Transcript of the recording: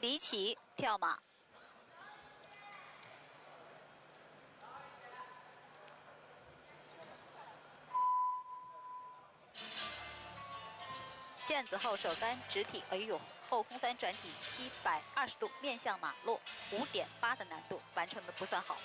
李奇跳马。毽子后手翻直体哎呦后空翻转体七百二十度面向马落五点八的难度完成的不算好。